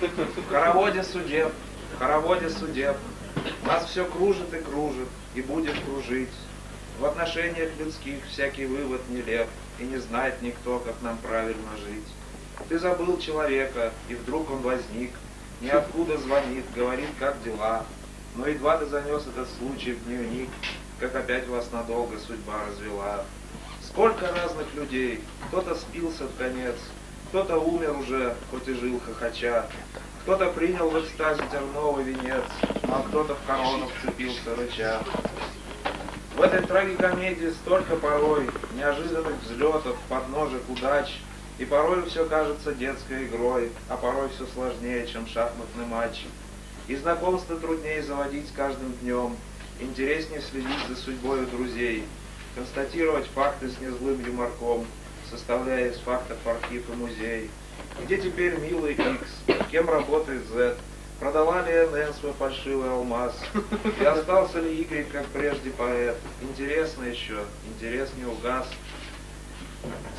В хороводе судеб, в хороводе судеб Нас все кружит и кружит, и будет кружить. В отношениях людских всякий вывод нелеп, И не знает никто, как нам правильно жить. Ты забыл человека, и вдруг он возник, Ниоткуда звонит, говорит, как дела. Но едва ты занес этот случай в дневник, Как опять вас надолго судьба развела. Сколько разных людей, кто-то спился в конец, кто-то умер уже, хоть и жил хохоча, кто-то принял в экстазе терновый венец, а кто-то в корону вцепился рыча. В этой трагикомедии столько порой неожиданных взлетов, подножек, удач, и порой все кажется детской игрой, а порой все сложнее, чем шахматный матч. И знакомство труднее заводить с каждым днем, интереснее следить за судьбой друзей, констатировать факты с незлым юморком, составляя из фактов архив и музей. Где теперь милый X? Кем работает Z? Продала ли НН свой фальшивый алмаз? И остался ли Y, как прежде поэт? Интересно еще, интерес не угас.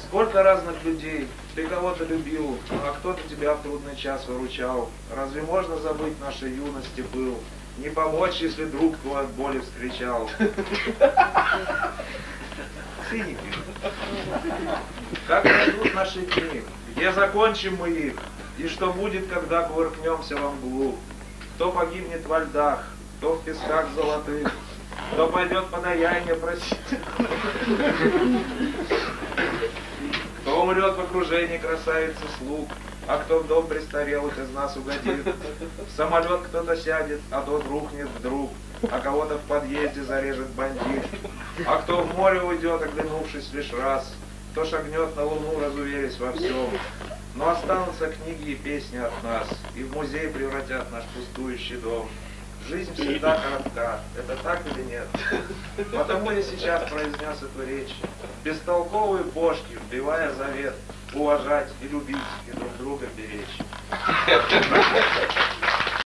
Сколько разных людей, ты кого-то любил, а кто-то тебя в трудный час выручал. Разве можно забыть нашей юности был? Не помочь, если друг твой от боли вскричал. Циники. Как пройдут наши дни? Где закончим мы их? И что будет, когда кувыркнемся во мглу? Кто погибнет во льдах, кто в песках золотых, кто пойдет подаяние просить, кто умрет в окружении красавицы слуг, а кто в дом престарелых из нас угодит. В самолет кто-то сядет, а тот рухнет вдруг, а кого-то в подъезде зарежет бандит. А кто в море уйдет, оглянувшись лишь раз, кто шагнет на луну, разуверясь во всем. Но останутся книги и песни от нас, и в музей превратят наш пустующий дом. Жизнь всегда коротка. Это так или нет? Потому я сейчас произнес эту речь. Бестолковые бошки, вбивая завет, уважать и любить, и друг друга беречь.